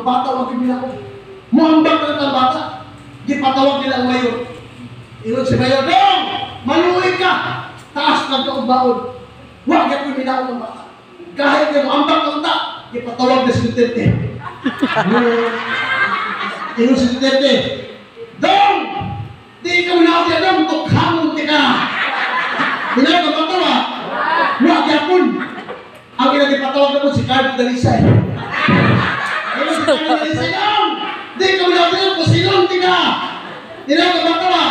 Ang bata, wag nila ako. Muambak na ng bata. Di patawag nila ang mayor. Ingon si mayor, Dong! Maluwi ka! Taas ng kaumbaon. Huwag ka piminaw ng bata. Kahit yung ambak ng ta, di patawag na si Duterte. Ingon si Duterte, Dong! Di ka minaw siya, Dong! Tukhamon ka ka! Minaw ka ba tawa? Huwag yapon! Ang na po si Carlo Dalisay. Ayun si Carlo Dalisay, Dong! Di ka minaw siya, Pusilong ka! Minaw ka ba tawa?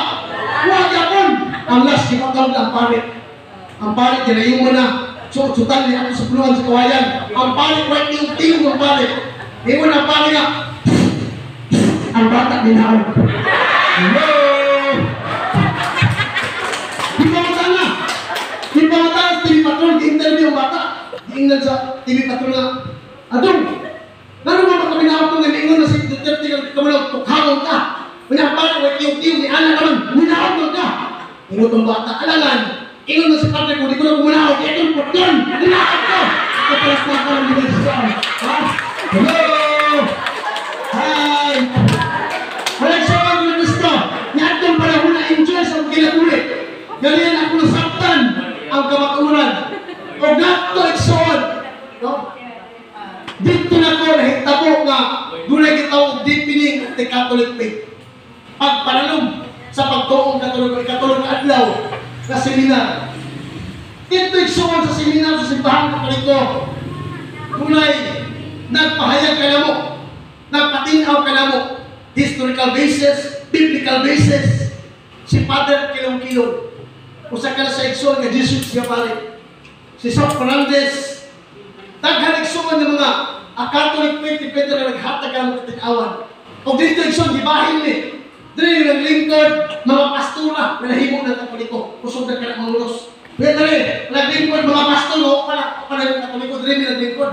Huwag yapon! Ang last, ipatawag na ang parit. Ang parit, kinayin mo na. So, sutan niya ako sa puluhan sa kawayan. Ang parit, white yung tingin ng parit. Iwan ang parit nga. Ang bata minaw. Hello! Di pa matanga. Di pa matanga sa TV Patrol, di-interview ang bata. Diingnan sa TV Patrol nga. Adong, Lalo mo Duterte ka kamalaw tukhagon ka. Kunya para wa tiyo tiyo ni ana naman minahaw ka. Ingon tong bata alangan. Ingon na si Padre ko di ko na kuminahaw kaya itong putyon. Minahaw ko. Kapras na ako ng diversyon. Ha? Hello! Hi! Walang siya ang gusto. Nyatong panahon na enjoy sa kinabuhi. Ganyan ako nasaktan ang kamaturan. O nato the Catholic faith. Pagpanalom sa pagtuong katulog katulog adlaw nga seminar. Dito igsuon sa seminar sa simbahan katoliko. Dunay nagpahayag ka namo, nagpatinaw ka namo, historical basis, biblical basis. Si Father Kilong-Kilong, usa ka na sa igsuon nga Jesus nga pare. Si Sok Fernandez, Daghan igsuon ng mga a Catholic faith depende na naghatag ang katinawan. O dito igsuon gibahin ni. Dili ng lingkod mga pastura na nahimo ng Katoliko. Kusog na kanang mangulos. Kaya dali, naglingkod mga pastor o para para ng Katoliko dili ng lingkod.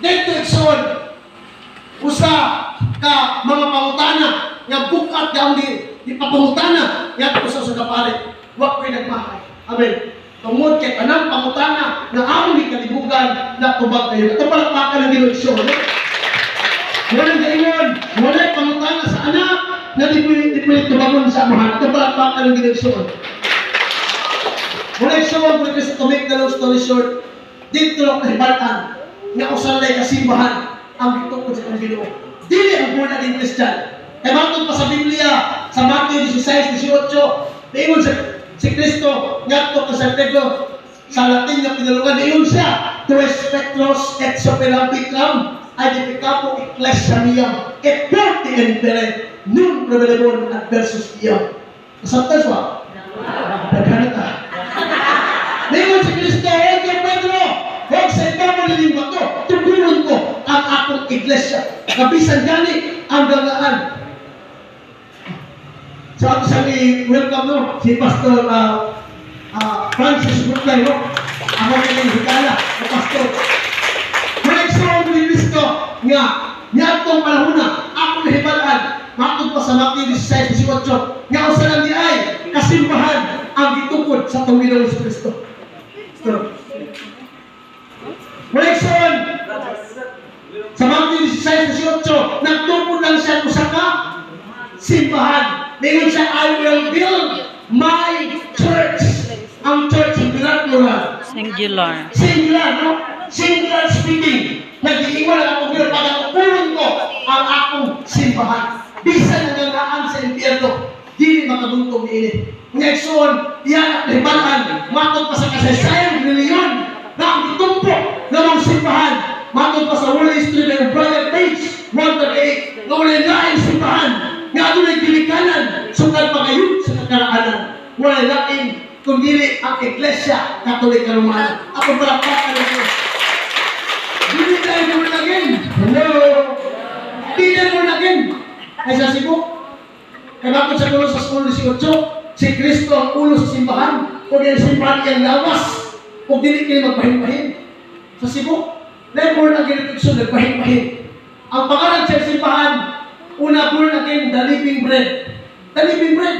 Dito igsuon usa ka mga pangutana nga bukat daw di di papangutana nga usa sa kapare. Wa ko'y nagmahay. Amen. Tungod kay kanang pangutana na among kalibugan na tubag kayo. Ito palakpakan ng direksyon. Walang kaingon, wala pangutana sa anak na di pwede tubangon sa amahan. Ito palakpakan ng direksyon. Wala yung sawag ko kasi to make the long story short, dito lang kahibatan nga usalay kasimbahan ang gitungkod sa kong Ginoo. Dili ang born again Christian. Kaya matod pa sa Biblia, sa Matthew 16, 18, naingon sa si Kristo ngadto ka sa Pedro sa Latin nga pinalungan niyon siya to spectros et superambicam adipicapo ecclesia mia et porti impere nun provelebon adversus iam Kasabtan siya? Naghanap ka. Niyon si Kristo, huwag kay Pedro, huwag sa ibabaw ng bato, tuguron ko ang akong iglesia. Kabisan gani ang galaan So ako sa welcome no, si Pastor uh, uh, Francis Butlay no. Ako kay higala na pastor. Nga niadtong panahon na ako nahibalaan matod pa sa Matthew 16:18 nga usa lang di ay kasimbahan ang gitukod sa Panginoon sa Kristo. So, Correction! Sa Matthew 16:18 nagtukod lang siya usa ka simbahan. Ningon siya, I will build my church. Ang church, singular plural. Singular. Singular, no? Singular speaking. Nag-iiwan ang akong pero pagkatukulong ko ang akong simbahan. Bisan na nangaan sa impyerno, di makabuntong ini. Ngayson, iyan at libanan, matod pa sa kasaysayan, reliyon, na ang tutumpo ng mga simbahan, matod pa sa World History ng Brother Page, 138, na wala laing simbahan, nga doon kilikanan, sukal pa kayo sa kakaraanan. Wala laing kundi ang Iglesia Katolika Romana. Ako pala pa ko. Dili tayo mo lagin. Hello. Dili mo lagin. Ay sa Cebu. Kaya sa ulo sa si Ocho, si Kristo ang ulo sa simbahan. Kung yung simbahan yung lawas. Kung dili kayo magpahin-pahin. Sa Cebu, dahil mo na ginatugso, nagpahin-pahin. Ang pangalan sa simbahan, una born again, the living bread. The living bread.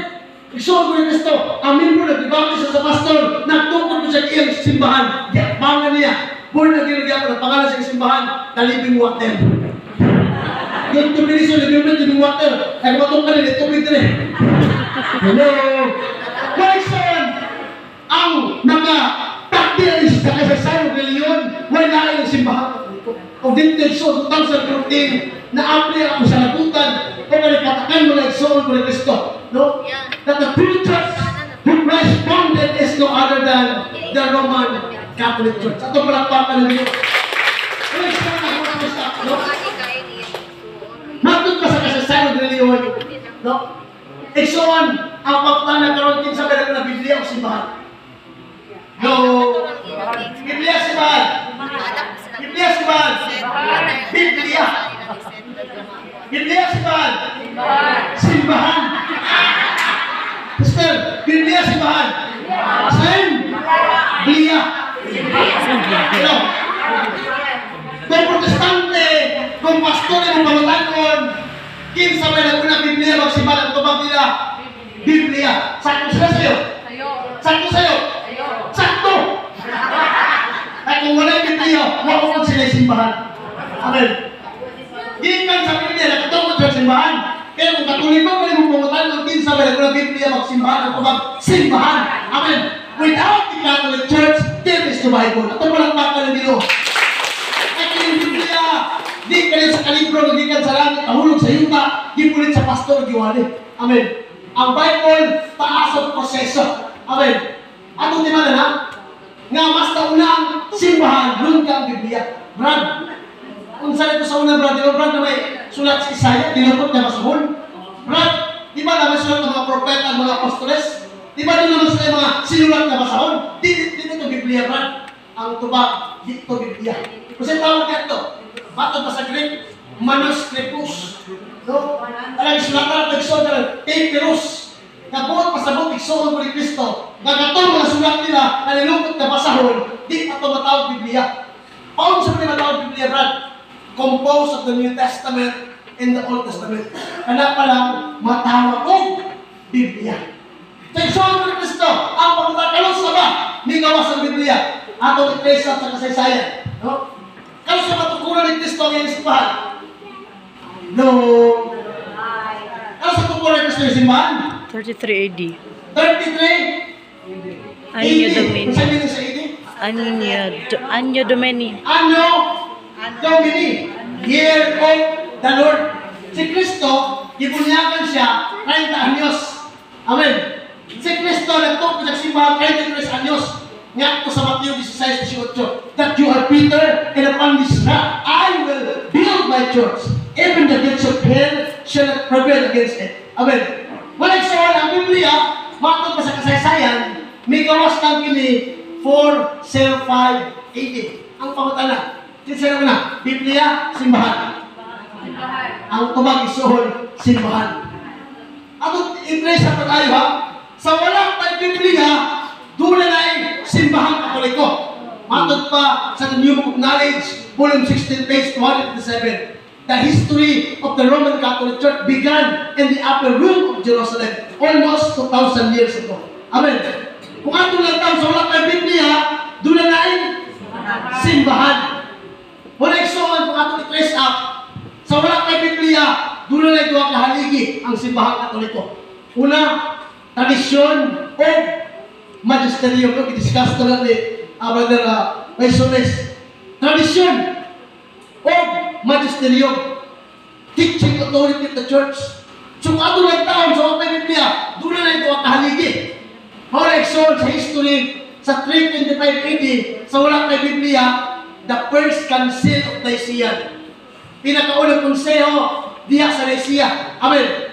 Iso ko ni Kristo, ang membro nagbibaptis sa pastor, nagtungkol ko sa iyang simbahan. Di, bangan niya. Born again, nagyan ko ng pangalan sa simbahan, the living water. Yung definition, meant to be water, ay matong ka rin, tubig rin. Hello? Question! Ang mga practice sa kasasayang reliyon, wala yung simbahan. O vintage so 2014, na-apply ako sa labutan, o nalikatakan mo na igsoon ko ni Kristo. No? That the true church who Christ founded is no other than the Roman Catholic Church. Ito palakpakan ninyo. Sa mga mga no? Matod pa sa kasasayang reliyon, no? Igsoon, ang pagtana karon kin sa kanila na Biblia o simbahan. No. Biblia simbahan. Biblia simbahan. Biblia. Biblia simbahan. Simbahan. Sister, Biblia simbahan. Same. Biblia. Ano? Kung protestante, kung pastor yung pamatagon, kinsa may naguna Biblia, magsimbahan ang tubag nila. Biblia. Sakto sila sa'yo. Sakto sa'yo. Sakto! Ay kung wala yung Biblia, wala sila yung simbahan. Amen. Gikan sa Biblia, nakatungkot sa simbahan. Kaya kung katuliko, pwede mong pumuntan ng kinsa may naguna Biblia, magsimbahan ang tubag. Simbahan. Amen. Without the Catholic Church, there is the Bible. Ito palang bakal ng Ginoo. At yung Biblia, di kayo sa kalibro, magikan sa langit, nahulog sa yuta, di pulit sa pastor, giwali. Amen. Ang Bible, taas ang proseso. Amen. Atong di man na, nga mas tauna ang simbahan, doon ka ang Biblia. Brad, kung saan ito sa una, Brad, di ba, Brad, na may sulat sa Isaiah, tinukot niya masahon. Brad, di ba na may sulat ng mga propeta, mga apostoles? Di ba doon naman sila mga sinulat na masahon? Di, di, di ito Biblia, Brad. Ang tubag, di ito Biblia. Kasi tawag niya ito. Matod pa sa Greek, manuscriptus. No? Alam, sulatan at nagsulat ng papyrus. Nabuot pa sa buong igsoon ko ni Kristo. Nagatong mga sulat nila na na basahon, di pa ito matawag Biblia. Paano sa mga matawag Biblia, Brad? Composed of the New Testament and the Old Testament. Kaya pa lang matawag ko Biblia. Ni Kristo, ang pagkakalos sa ba? Ni gawas ang Biblia. Atong i-trace sa kasaysayan. No? Kano sa matukuran ni Kristo ang iyong simbahan? No. Kano sa tukuran ni Kristo yung simbahan? 33 AD. 33? Anyo 80. Domini. Kung saan yun sa 80? Anyo, Anyo Domini. Ano? Domini. Year of the Lord. Si Kristo, gibunyagan siya 30 anyos. Amen. Si Kristo, nagtukod sa simbahan 33 anyos. Nga ko sa Matthew 16, 18, that you are Peter, and upon this rock I will build my church. Even the gates of hell shall not prevail against it. Amen. Wala sa ang Biblia, matod pa sa kasaysayan, may gawas kang kini 405 AD. Ang pangutana, mo na, Biblia, simbahan. Ang tumag isuhol, simbahan. Ako, i-trace sa pag-ayo ha, sa walang tag Biblia, doon na ay simbahan katoliko. Matod pa sa The New Book of Knowledge, volume 16, page 257. The history of the Roman Catholic Church began in the upper room of Jerusalem almost 2,000 years ago. Amen. Kung ato lang tao sa wala tayong Biblia, doon na ay simbahan. Wala iksoon kung ato i-trace up, sa wala kay Biblia, doon na ito ang kahaligi ang simbahan katoliko. Una, tradisyon o magisterium. No, i-discuss na lang ni uh, Maisones. Tradisyon o magisterium. Teaching authority of the church. So kung ato lang taon sa wala kay Biblia, doon na ito ang kahaligi. Iksoon sa history sa 325 AD, sa wala kay Biblia, the first council of Nicaea. Pinakaunang konseho diha sa Nicaea. Amen.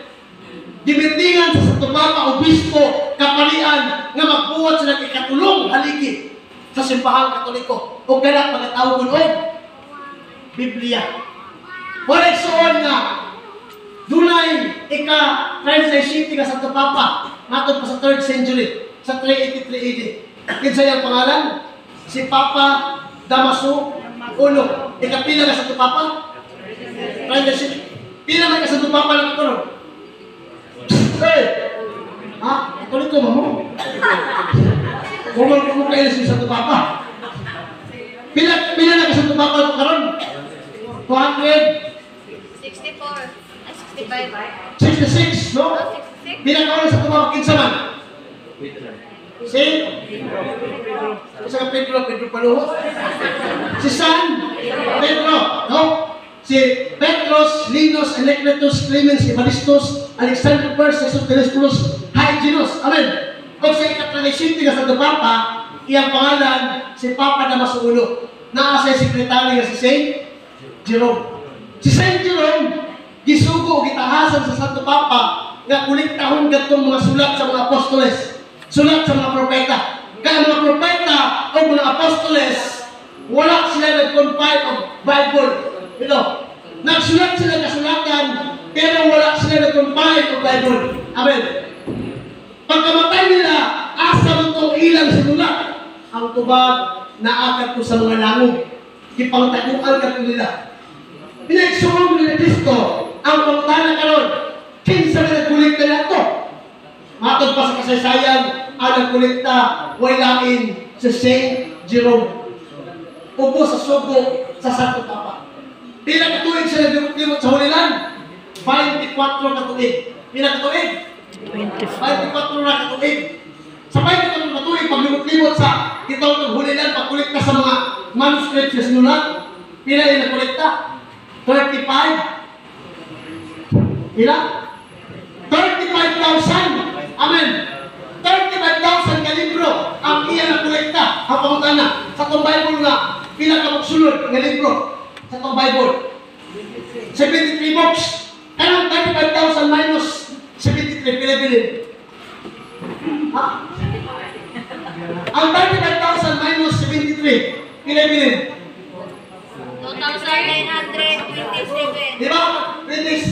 Dimitingan sa Santo Papa, Obispo, Kapalian, nga magbuhat sa ikatulong haligi sa simbahan katoliko. O ganang pagkatawag ko og Biblia. Wala isuon nga Dunay ika Francis City nga Santo Papa natod pa sa 3rd century sa 383 AD. Kinsa yang pangalan? Si Papa Damaso Uno. Ikapila nga Santo Papa? Francis City. Pila man ka Santo Papa lang karon? Hey! Ha? Tuloy ko mo. Kung mo kayo si Santo Papa. Pila pila na ka Santo Papa lang karon? 200 66, no? Pinakauna sa tumawag kinsaman. Si? Sa ka Pedro, Pedro Paluho. Si San, Pedro, no? Si Petros, Linus, Elecletus, Clemens, Evaristus, Alexander I, Jesus Telesculus, Hyginus. Amen. Kung sa ikatralisiti nga sa Papa, iyang pangalan, si Papa Damasulo. Naa sa sekretary nga si Saint Jerome. Si Saint Jerome, gisugo, gitahasan sa Santo Papa, nga kuliktahon gatong mga sulat sa mga apostoles, sulat sa mga propeta. Kaya mga propeta o mga apostoles, wala sila nag-compile of Bible. You know, nagsulat sila kasulatan, pero wala sila nag-compile of Bible. Amen. Pagkamatay nila, asa mo itong ilang sinulat. Ang tubag na agad ko sa mga langog. Ipangtaguan ka nila. Pinagsuong nila Kristo ang pangutana karon. Kinsa na nagkulikta na ito? Matod pa sa kasaysayan, ang nagkulikta, way lain si Saint Jerome. Upo sa sugo sa Santo Papa. Pila katuig siya naglimot sa hulilan? 24 katuig. Pila katuig? 25. 24 na katuig. Sa 24 na katuig, paglimot-limot sa itaw ng hulilan, pagkulikta sa mga manuscripts na sinulat, pila yung nakulikta? 35? Pila? 35,000! Amen! 35,000 ka libro ang iya na kolekta ang pangutana sa tong Bible nga pila ka magsulod nga libro sa tong Bible. 73 books. Kanang 35,000 minus. 73 pila bilin ha ang 35,000 minus 73 pila bilin 2,927. di ba? British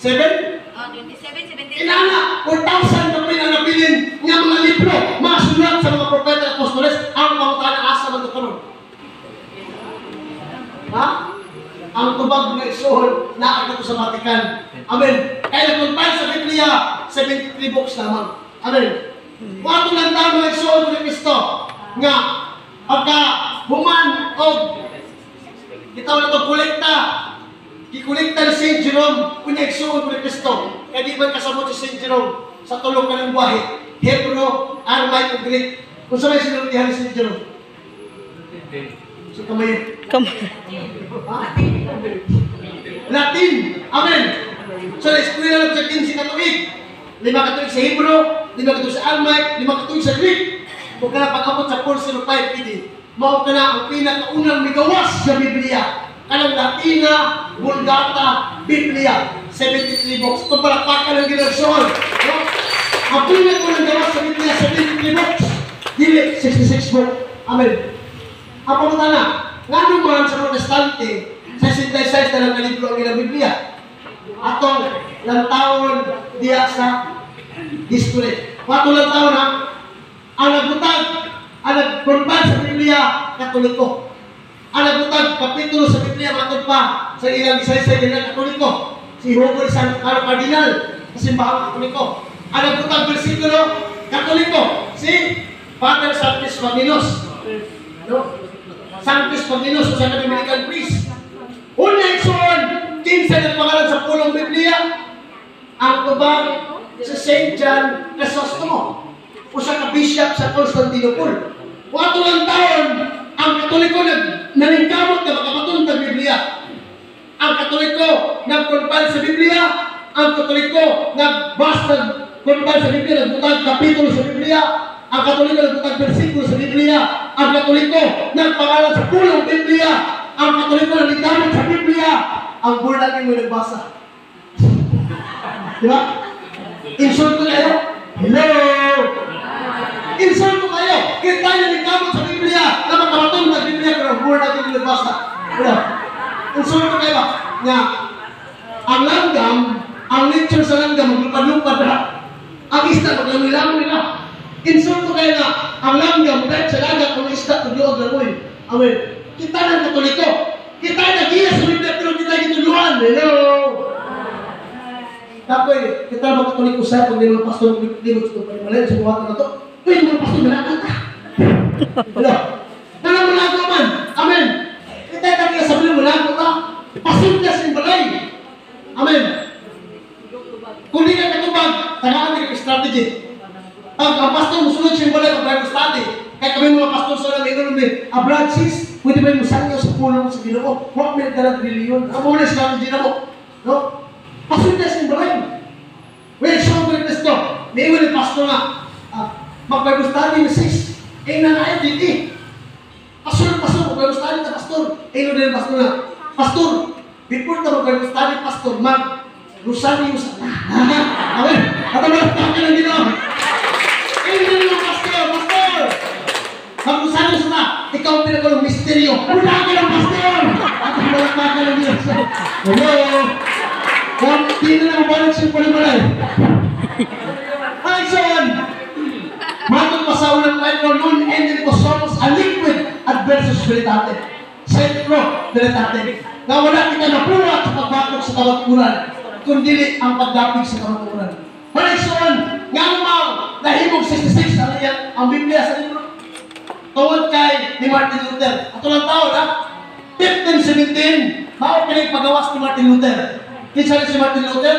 7 Oh, 27, 17. Inana, Come. Ha? Latin. Amen. So, na-eskwela lang sa 15 katuig. Lima katuig sa Hebrew, lima katuig sa Aramaic, lima katuig sa Greek. Kung ka na pag-abot sa 405 PD, mao ka na ang pinakaunang migawas sa Biblia. Kanang Latina, Vulgata, Biblia. 73 books. Ito palakpakan ng ginagsuon. No? Ang pinakaunang gawas sa Biblia, 73 books. Dili, 66 books. Amen. Ang pangutana, nga naman sa protestante, sa 66 na lang na libro ang ilang Biblia. Atong lang taon diya sa history. Wato lang taon ha, ang nagbutag, ang nagkonban sa Biblia, katoliko. Ang nagbutag, kapitulo sa Biblia, matod pa sa ilang isaysay nila katoliko. Si Hugo San Caro Cardinal, sa simbahang katoliko. Ang nagbutag, versikulo, katoliko. Si Father Santos Maginos. No? Santos Maginos, sa Dominican priest. Una isuon, kinsa ng pangalan sa pulong Biblia, ang tubag sa St. John Chrysostom o sa kabishop sa Constantinople. Wato lang taon, ang Katoliko nag naningkamot na makamatun sa Biblia. Ang Katoliko nagkonpal sa Biblia, ang Katoliko nagbasta konpal sa Biblia, nagbutag kapitulo sa Biblia, ang Katoliko nagbutag versikulo sa Biblia, ang Katoliko nagpangalan sa pulong Biblia, ang Katoliko nagkamot sa Biblia, ang burlagin mo nagbasa. Di ba? Insulto kayo? Hello! Insulto kayo! Kita niyo nagkamot sa Biblia na makamatong na Biblia pero buwan natin yung nagbasa. Ano? Insulto kayo nga ang langgam, ang nature sa langgam, maglupad-lupad na. Ang isda, maglangilangon nila. Insulto kayo nga, ang langgam, dahil sa langgam, kung isda, tudyog lang mo Amen. Kita ng katoliko. Kita nag-iya sa Biblia, pero kita gituluan. Hello! Tapoy, kita mga katoliko sa pag mga pastor limot sa tupay malay sa buhat na to. Uy, mga pastor malakal ka. Hello. Nang malago man. Amen. Kita kami sa bilo malago ka. Pastor ka sa balay. Amen. strategy. Ang, ang pastor musunod siya wala ng Bible study. Kaya kami mga pastor sa lang ino namin, a blood pwede ba yung sanyo sa puno mo sa Ginoo? Huwag may dalag reliyon. Ang muna strategy na mo. No? Pastor na siyang balay. Well, siya ko rin Kristo. May iwan ni pastor nga, ah, mag-Bible study na sis. Eh, nangyayat din eh. Pastor, pastor, mag-Bible study na pastor. Eh, no din pastor nga. Pastor, before ka mag-Bible study, pastor, mag Rosario sa... Amen. At ang mga ka ng Ginoo. Eh, hindi mo, pastor, pastor. Mag-Rosario sa ta. Ikaw ang pinagulong misteryo. Wala ka ng pastor. At ang ka ng Ginoo. Hello. Kung di na lang mabalik siya pala malay. Ay, son! Matong pasawal ng light ng noon, ended ko somos a liquid adversus veritate. Sentro, veritate. Na wala kita napulat sa pagbakot sa kamaturan, kundi ang pagdapig sa kamaturan. Balik son, nga mau, nahimog 66 ang ang Biblia sa libro. Tungod kay ni Martin Luther. Ato lang taon, ha? 1517, mao kining pagawas ni Martin Luther. Kinsa si Martin Luther?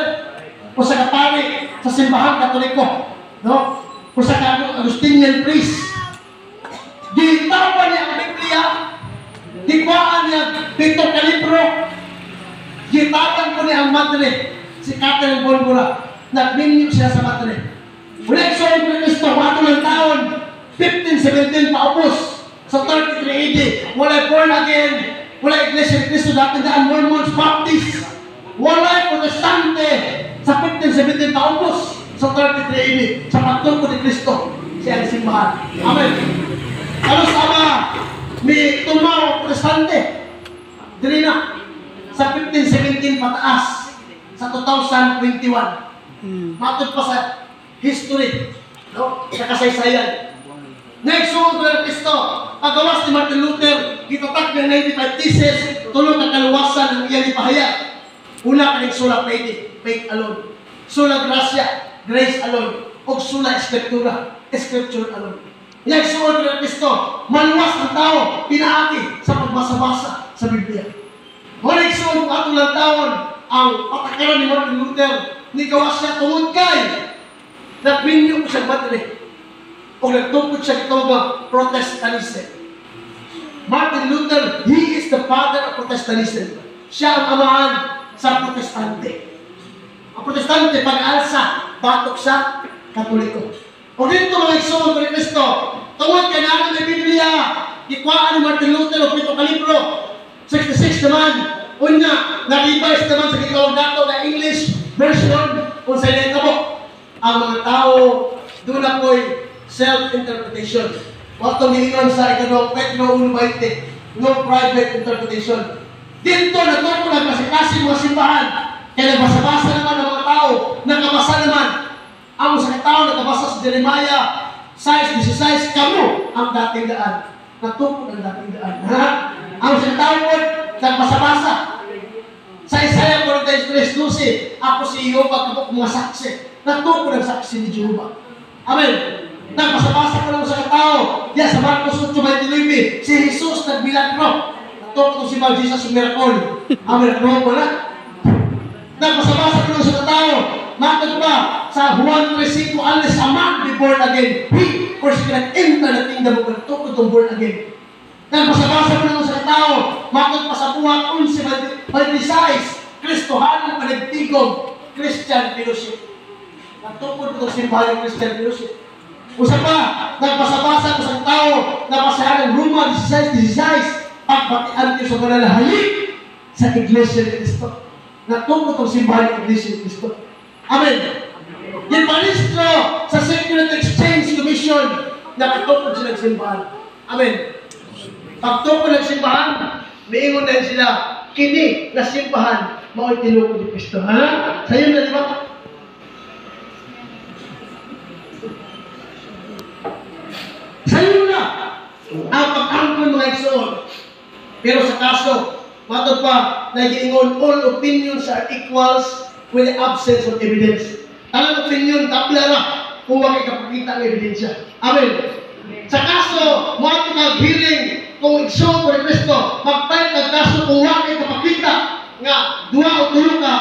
O sa kapari sa simbahan katoliko, no? O sa kagong Agustinian priest. Gitawan niya ang Biblia, gikwaan niya dito ka libro, gitawan ko niya ang madre, si Catherine Bonbura, nagminyo siya sa madre. Ulit sa Kristo, wato ng taon, 1517 paubos sa 33 AD, wala born again, wala Iglesia ni Cristo, dati daan Mormons, Baptist, wala Protestante sa 1517 paubos sa 33 AD, sa pagtungkol ni Cristo, siya ang simbahan. Amen. Ano sa ama, may tumaw Protestante, dili na, sa 1517 pataas, sa 2021, Hmm. matod pa sa history, no? sa kasaysayan. Ko ng Kristo, pagawas ni Martin Luther, gitatak ng 95 thesis, tulong ang kaluwasan ng iyan ipahayag. Una kaning sulat na iti, faith alone. Sula gracia, grace alone. O sula escritura, scripture alone. Next, ko ng Kristo, maluwas ang tao, pinaati sa pagbasa-basa sa Biblia. Huling sunod ato lang taon, ang patakaran ni Martin Luther, ni gawas siya tungod kay, nagminyo ko siya battery o nagtungkol siya ito ng Protestantism. Martin Luther, he is the father of Protestantism. Siya ang amahan sa Protestante. Ang Protestante, pag-alsa, batok sa Katoliko. O dito mga igsoon ko ni Kristo, tungod ka namin ng Biblia, ikwaan ni Martin Luther o pito kalibro, 66 naman, unya, na-revise naman sa gigawang dato na English version, kung sa mo, ang mga tao, doon na po'y self-interpretation. Wato milingon sa ikanong Petro 1.20, no private interpretation. Dito, natuto lang kasi kasi mga simbahan. Kaya nagbasa-basa naman ng mga tao, nakabasa naman. Ang sa tao nakabasa sa Jeremiah 6.16, kamo ang dating daan. Natuto ang dating daan. Ha? Ang sa tao po, nagbasa-basa. Sa Isaiah 43.12, ako si Jehovah kapag mga saksi. Natuto ng saksi ni Jehovah. Amen. Nagpasabasa ko lang sa tao. Yan, sa Marcos 8.29, si Jesus nagmilagro. Natuto si Mal Jesus sa miracle. Amen. Ano wala? Nagpasabasa ko lang sa tao. Matod pa sa Juan 3.5, unless a man be born again, he she cannot enter the kingdom of God. Tukod ang born again. Nagpasabasa ko lang sa tao. Matod pa sa buhat 11.26, Kristohanong panagtigong Christian fellowship. Nagtukod ko si Bahayang Christian fellowship. Usa pa, nagpasabasa ko sa tao na pasahan ng Roma 16-16, pagbatian ko sa kanila halik sa Iglesia ni Cristo. Natungkot ang simbahan ng Iglesia ni Cristo. Amen. Yung palistro sa Secret Exchange Commission, nakatungkot sila ng simbahan. Amen. Pagtungkol ng simbahan, miingon na sila, kini na simbahan, mao'y tinukod ni Cristo. Ha? Sa'yo na, di ba? Sa'yo na ang pag-angkon mga igsoon. Pero sa kaso, matod pa, nagiingon, all opinions are equals with the absence of evidence. Ang opinion, tabla na kung wala kapakita ng ebidensya. Amen. Sa kaso, mga mag-hearing kung igsoon ko ni Kristo, magtay ka kaso kung wala kapakita nga duwa o tulo ka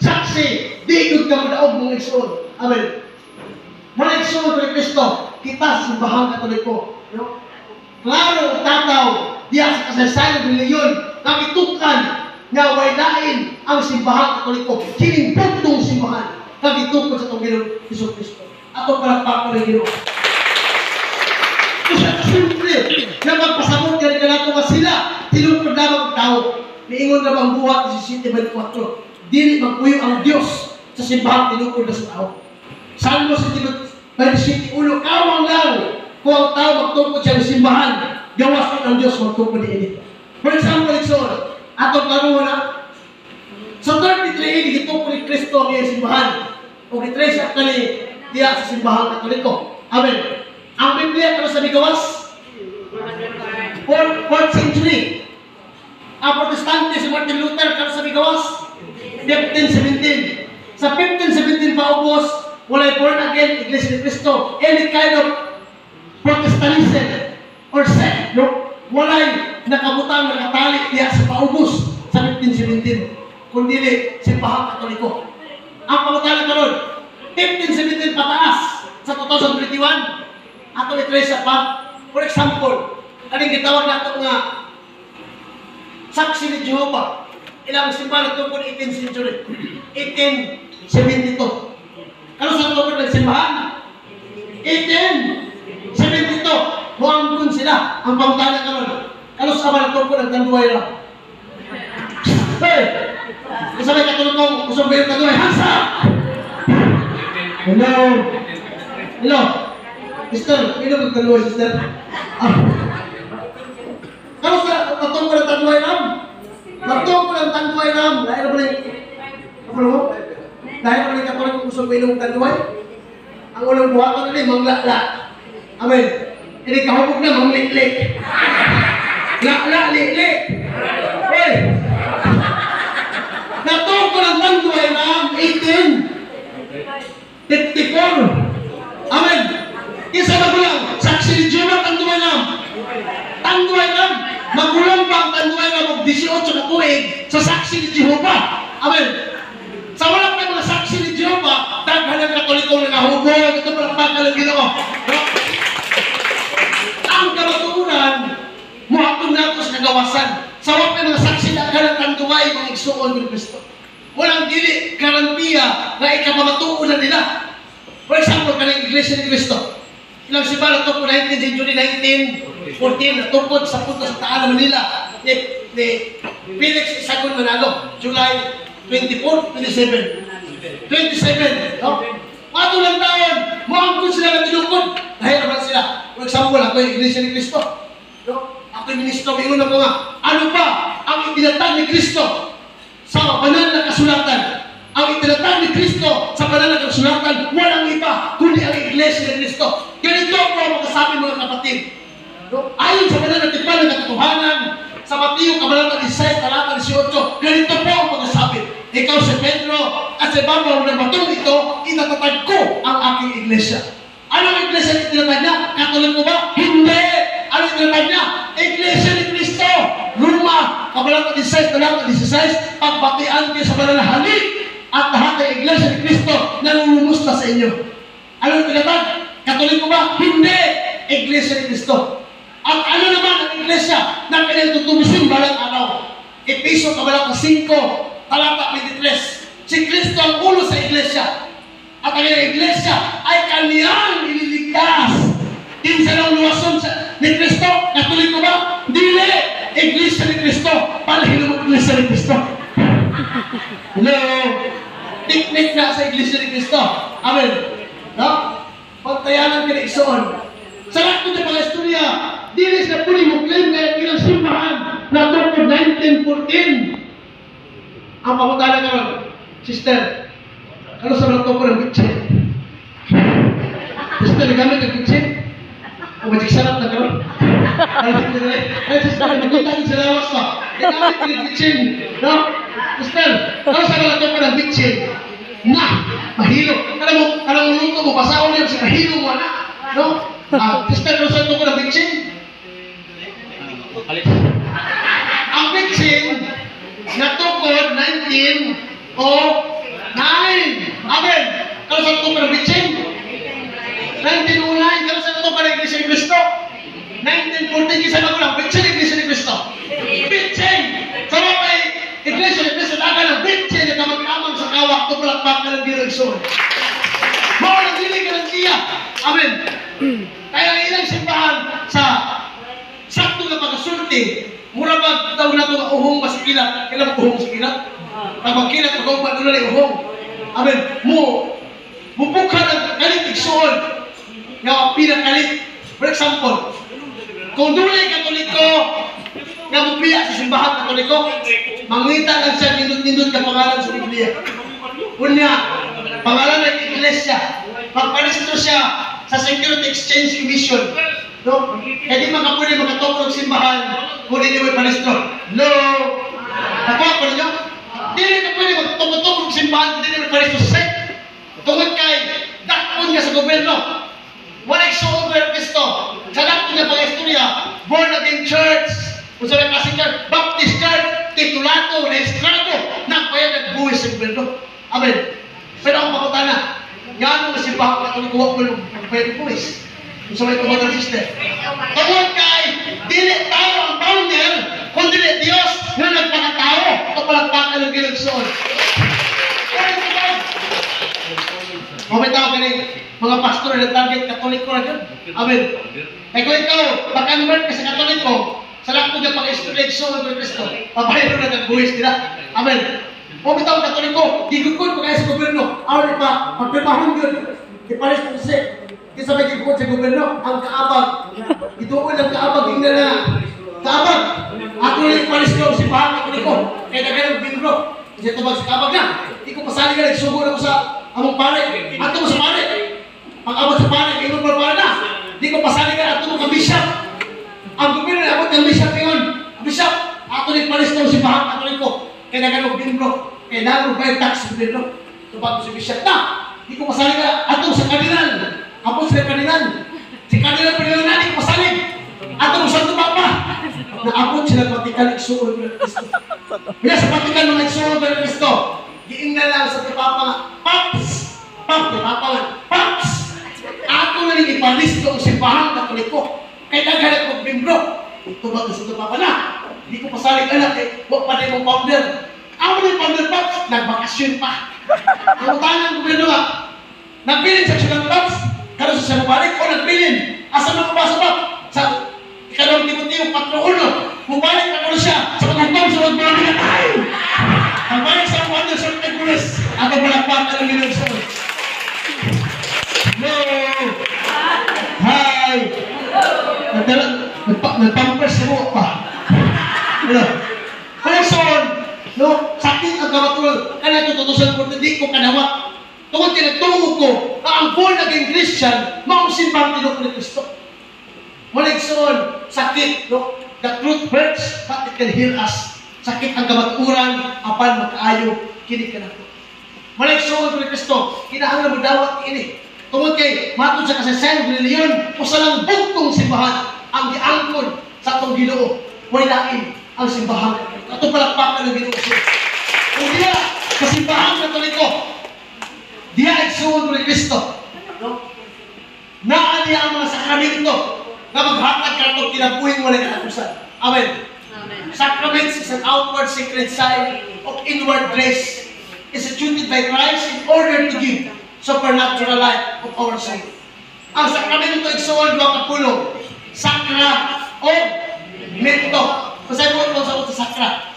saksi, di ka madaog mong igsoon. Amen. Muna igsoon ko ni Kristo, kita simbahan katoliko. No? Klaro tataw diya sa kasaysayan ng reliyon nakitukan nga wailain ang simbahan katoliko. Kining pentong simbahan nagitukod sa itong Ginoong Iso Kristo. Ato palakpak ko ng Ginoong. Kasi ito simple na magpasabot ka rin nato nga sila tinutod lamang tao niingon na bang buhat si City 24 dili magpuyo ang Dios sa simbahan tinukod na sa tao. Salmo 54 Panisiti ulo kawang lang kung ang tao magtungkod siya simbahan, gawasan ng Diyos magtungkod niya For example, Exor, atong karuha na, sa 33 ini, ito oh, po ni Kristo ang iyong simbahan. O ni-trace up diya sa simbahan katoliko. Amen. Ang Biblia pero sa Bigawas, 4th century. Ang protestante si Martin Luther pero sa Bigawas, 1517. Sa 1517 paubos, walay born again, Iglesia ni Cristo, any kind of Protestantism or sect, no? Walay nakabutang nakatali diya sa paubos sa 1517. Kundi simbahan katoliko. Ang pangutala karon, 1517 pataas sa 2021, ato i-trace up pa. For example, kaning gitawag nato nga saksi ni Jehovah. Ilang simbahan ito po 18th century. 1872. Ano sa tungkol ng simbahan? 1872. Huwag sila. Ang pangutala karon. Ano sa mga tungkol ng tanduay lang? Hey! Isa may katulog kong kusong bayo tanduay. Hands up! Hello. Hello. Sister, pino ko tanduay, sister? Ah. Ano sa ko ng tanduay? Katong ko ng tanduay ram. Dahil ba rin? Ano mo? Dahil ba rin katulog kong kusong bayo ng tanduay? Ang unang buhaton nila, manglala. Amen. Hindi kahubog na, manglitlik. La-la, lik-lik. Hey! Natong ko ng tanduay ram, 18. 54. Amen. Isa na lang, saksi ni Jehovah, tanduay lang. Tanduay lang. Magulang pa ang tanduay lang mag 18 na tuig sa saksi ni Jehovah. Amen. Sa wala pa mga ni Jehovah, daghan ng katoliko na nahubog, ito pa ang bakal ng ginoo. No? Ang kamatuuran, muhatong nato sa kagawasan. Sa pa mga saksi na daghan ng tanduay, mga igsuon ng Kristo. Walang dili garantiya na ikamamatuon na nila. For example, kanang Iglesia ni Cristo. Ilang si Bala to po 19 century 1914 na tungkol sa punta sa Taan Manila ni, ni Felix Isagon Manalo, July 24, 27. 27, no? Ato lang taon, muangkot sila ng tinukod. Dahil naman sila. For example, ako yung Iglesia ni Cristo. No? Ako yung ministro, may una ko nga. Ano pa ang itinatag ni Cristo sa banal na kasulatan? Ang itinatag ni Kristo sa banal na kasulatan, walang iba, kundi ang Iglesia ni Kristo. Ganito ang makasabi mga kapatid. No? Ayon sa banal na tipan ng katotohanan, sa Mateo, Kabanata 16, talata 18, ganito po ang pagkasabi. Ikaw si Pedro, at sa ibabaw ng batong ito, itatatag ko ang aking iglesia. Ano ang iglesia na itinatag niya? Katoliko ba? Hindi! Ano ang itinatag niya? Iglesia ni Cristo! Roma, Kabanata 16, talata 16, pagbatian kayo sa banal na halik at lahat ng iglesia ni Cristo nangungumusta sa inyo. Ano ang tinatag? Katoliko ba? Hindi! Iglesia ni Cristo. At ano naman ang iglesia na kanyang tutubusin balang araw? Episo Kabanata 5, talata 23. Si Kristo ang ulo sa iglesia. At ang iglesia ay kaniyang ililigtas. Kinsa ng luwason sa, ni Kristo? Katoliko ba? Dili! Iglesia ni Kristo. Palahilo mo iglesia ni Kristo. Hello? Tiknik na sa iglesia ni Kristo. Amen. No? Pagtayanan ka na isoon. Sa lahat ng mga istorya, dili sa puli mo claim na ilang simbahan na tungkol 1914. Ang pamutala ka ron, sister, ano sa mga tungkol ng bitchin? Sister, nagamit ng bitchin? O magic sarap na karon? Ay, sister, nakita ko sa lawas pa. Nagamit ng bitchin. No? Sister, ano sa mga tungkol ng bitchin? Na, mahilo. Alam mo, alam mo luto mo, basaon niya sa mahilo mo, na. No? Ah, sister, ano sa tungkol ng bitchin? Ang bitchin, natukod 19 o 9. Amen. Kalau saan ko para reaching? 1909. Kalau saan ko para iglesia ni Cristo? 1940 kisa na ko lang. Reaching iglesia ni Cristo. Reaching. Sa mga may iglesia ni Cristo, daga na reaching na mag-amang sa kawak to palakpak ka ng direksyon. Mga nagilig ka ng siya. Amen. Kaya ang ilang simbahan sa sakto na pagkasulti, mura ba daw na ito uhong masikila? Kailan uhong masikila? Pag magkilat, pag-upat doon na uhong. Amen. Mo, mupukha ng kalit igsuon. Nga pinakalit. For example, kung doon ay katoliko, nga mupiya sa simbahan katoliko, mangita lang siya nindot-nindot ka pangalan sa Biblia. Unya, pangalan ng iglesia, magparesto siya sa Security Exchange Commission. No? Kaya di man ka simbahan kung hindi mo paresto. No! Nakuha ko ninyo? Di ka pwede magtulog ng simbahan mo paresto sa sect. Tungod kay, dakpon nga sa gobyerno. Wala isuong pero Kristo. Sa dakpon nga pag-istorya, born again church, kung sa may church, Baptist church, titulado, rehistrado, nagbayad at buhay sa gobyerno. Amen. Pero ako makutana, yan mo si Baha Katoliko, huwag mo ng pwede buwis. Sa may tumatang sister. Tungod kay, dili tao ang founder, kundi Diyos na nagpakatao. Ito palagpakan ng ginagsoon. Mamitaw ka rin, mga pastor na target katoliko na dyan. Amen. Kaya kung ikaw, pag-convert ka sa katoliko, sa lahat ko dyan so ng Kristo, pabayro na nagbuwis nila. Amen. Mamitaw ang katoliko, gigukod pa kayo sa gobyerno. Awan pa, pagpipahon yun. Di pares ko kasi, di sa may gigukod sa gobyerno, ang kaabag. Ituon ang kaabag, hindi na kaabag. Ako rin pares ko, si Bahang katoliko. Kaya nagkaroon binro. Kasi tubag sa kaabag na. Di ko pasali ka, nagsugo na ko sa among pare. Ato mo sa pare. Pag abot sa pare, ingon mo pare na. Di ko pasali ka, ato mo ka bishop. Ang gobyerno na abot ng bishop ngayon. Bishop, ato ni ko si Bahang katoliko. Kaya nagkaroon binro. Kaya nagkaroon ba yung tax sa binro. Tubag ko si bishop na. Di ko pasali ka, ato sa kardinal. Abot sa kardinal. Si kardinal pa na, di ko pasali. Ato mo sa Papa. Naabot sila patikan igsuon ng Kristo. Kaya sa patikan ng igsuon ng Kristo, giingnan lang sa Papa nga, Paps! Paps! Di Papa nga, Paps! Ako na rin ipalisto ang simbahan katoliko. Kaya naghanap ko bimbro. Ito ba ito sa Papa na? Hindi ko pasalig anak eh. Huwag pa rin mong founder. Ako na yung founder, Paps! Nagbakasyon pa. Ang utangan ko gano'n nga. Nagbilin sa silang Paps. Kano sa siya mabalik o nagbilin. Asa na mabasa pa? Sa ikalawang Timoteo 4.1. Mubalik na kano siya sa sa mga mga mga tayo. Ang balik sa mga ano sa mga gulas. Ako malakpakan ang ginag sa No! Hi! Nagdala, nagpa- nagpampers sa buhok pa. Ano? Person! No? Sakit ang kamatulog. Kaya ito tutusan ko, hindi ko kanawat. Tungkol tinagtungo ko na ang born again Christian, maumsimbang tinok ni Kristo. Maligsoon, sakit, no? The truth hurts, but it can heal us. Sakit ang kamaturan, apan magkaayo, kinig ka na ko. Maligsoon ni Kristo, kinahanglan mo dawat ini. Tungkol kay, matod sa kasaysayan ng reliyon, o sa lang bugtong simbahan, ang giangkon sa atong ginoo. Wailain ang simbahan. Ito palakpakan ng ginoo siya. Kung diya, sa simbahan katoliko, diya igsuon ko ni Kristo. No? Naa niya ang mga sakramento maghatag ka ito kinabuhin mo na katapusan. Amen. Sacraments is an outward sacred sign of inward grace instituted by Christ in order to give supernatural life of our soul. Ang sakramento igsuon mga kapulong, sakra o mento. Kasi mo ito sa sakra.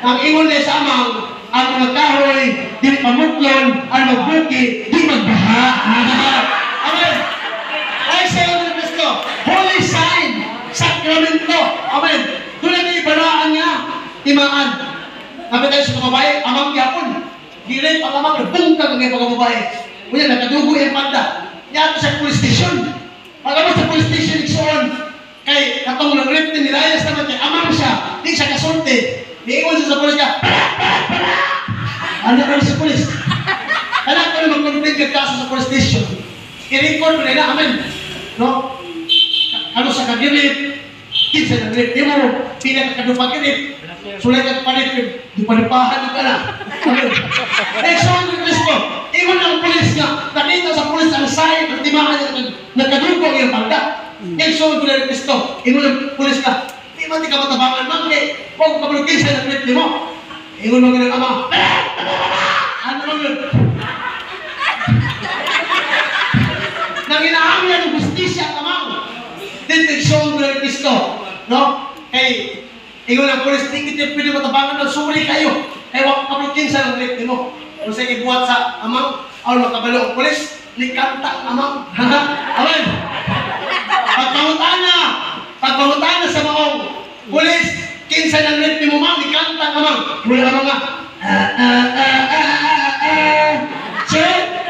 Ingon niya sa ang mga kahoy, di pamuklon, ang magbuki, di magbaha. Amen. Ay sa iyo ng Kristo, holy sign, sakramento. Amen. Doon na may banaan niya, timaan. Sabi tayo sa kababae, amang yapon. Gilit ang amang, nabungkag ang iyong kababae. Kuya, nakadugo yung panda. Niya sa police station. Pagkabot sa police station, iksoon, kay katong ng rip ni Nilayas naman kay amang siya, di siya kasulti. Niingon siya sa police ka, ano ka sa police? Anak ko na mag-complain ka kaso sa police station. I-record mo nila, amen. No? Ano sa kagilit, kinsa ng grip, di mo, pinakakadupagilip, sulay ka palit, di pa napahan ka na. Next one ng Kristo, ingon ng polis nga, nakita sa polis ang sign ng timahan niya, nagkadugo ang iyong banda. Next one ng Kristo, ingon ng polis nga, di ka matabangan, man, kay, huwag ka malugin sa grip, di mo. Ingon mo ng ama, ano mo yun? nang ng justisya ang amang deteksyon ng Kristo. No? Kay, ingon ang polis, tingit yung pwede matabangan ng suri kayo. Kaya wak kaplukin sa ng rip mo. Kung sa ibuhat sa amang, aw makabalo ang polis, ni kanta ang amang. Amen. Pagpangutana, pagpangutana sa maong polis, kinsa ng ni mo mang, ni kanta ang amang. Mula ka mga, ah, ah, ah, ah, ah, ah, Sir,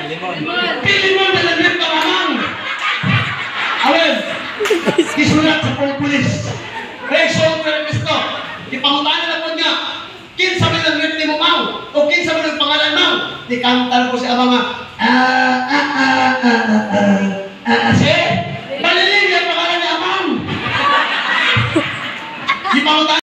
Pili mo na lang ka mamang. Awen, isulat sa pong pulis. Reaction ng Kristo. Na po niya. Kinsa man ang ni mo mau? O kinsa man ang pangalan mau? Di kantar ko si ama nga. Ah, ah, ah, ah, ah, ah, ah, ah, yung pangalan ni amang. Ipangutaan